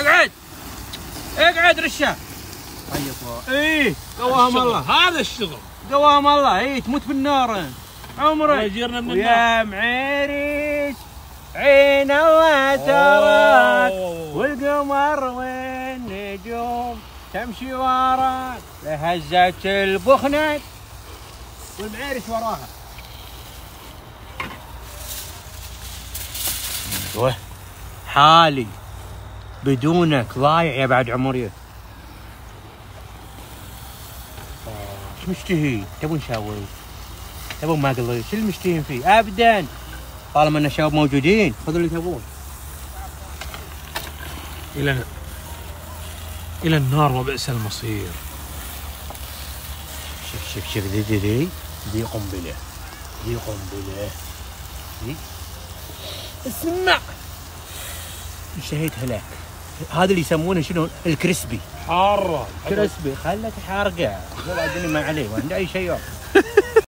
اقعد. اقعد رشه طيب إيه قواهم الله. هذا الشغل. قواهم الله. إيه تموت بالنار. عمرك. يجيرنا من النار. ويا معيريش. عين الله تراك. والقمر والنجوم تمشي وراك لهزة البخنة. والمعيرش وراها. حالي. بدونك ضايع يا بعد عمري إيش مشتهي؟ تبون نسوي؟ تبون ما قلي شو المشتهين فيه؟ ابدا. طالما إن الشباب موجودين خذوا اللي تبون. إلى إلى النار وبئس المصير. شوف شوف شوف ذي ذي ذي ذي قنبلة. ذي قنبلة. ذي اسمع. انتهيت هلاك هذا اللي يسمونه شنو؟ الكريسبي. حارة. كريسبي. خلك حارقة. ما عليه. عنده أي شيء.